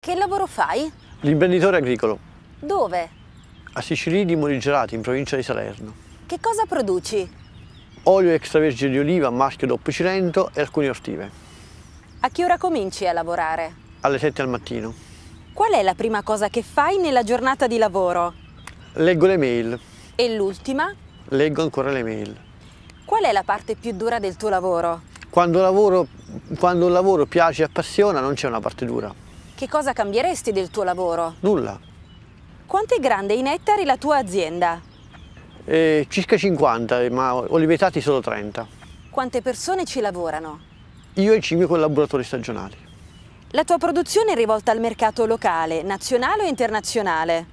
Che lavoro fai? L'imprenditore agricolo, Dove? a Sicilini Morigerati, in provincia di Salerno. Che cosa produci? Olio extravergine di oliva, maschio doppio cilento e alcune ortive. A che ora cominci a lavorare? Alle 7 al mattino. Qual è la prima cosa che fai nella giornata di lavoro? Leggo le mail, E l'ultima? leggo ancora le mail. Qual è la parte più dura del tuo lavoro? Quando, lavoro, quando un lavoro piace e appassiona non c'è una parte dura. Che cosa cambieresti del tuo lavoro? Nulla. Quanto è grande in ettari la tua azienda? Eh, circa 50, ma olivetati solo 30. Quante persone ci lavorano? Io e 5 collaboratori stagionali. La tua produzione è rivolta al mercato locale, nazionale o internazionale?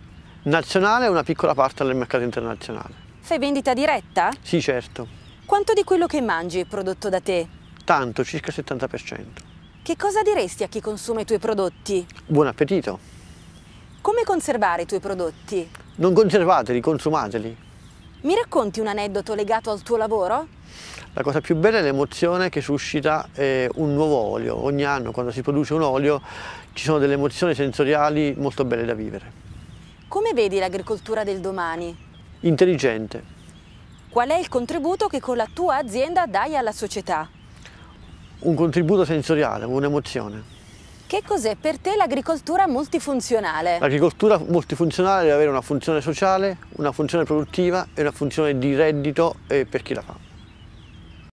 Nazionale e una piccola parte del mercato internazionale. Fai vendita diretta? Sì, certo. Quanto di quello che mangi è prodotto da te? Tanto, circa il 70%. Che cosa diresti a chi consuma i tuoi prodotti? Buon appetito. Come conservare i tuoi prodotti? Non conservateli, consumateli. Mi racconti un aneddoto legato al tuo lavoro? La cosa più bella è l'emozione che suscita eh, un nuovo olio. Ogni anno quando si produce un olio ci sono delle emozioni sensoriali molto belle da vivere. Come vedi l'agricoltura del domani? Intelligente, Qual è il contributo che con la tua azienda dai alla società? Un contributo sensoriale, un'emozione. Che cos'è per te l'agricoltura multifunzionale? L'agricoltura multifunzionale deve avere una funzione sociale, una funzione produttiva e una funzione di reddito per chi la fa.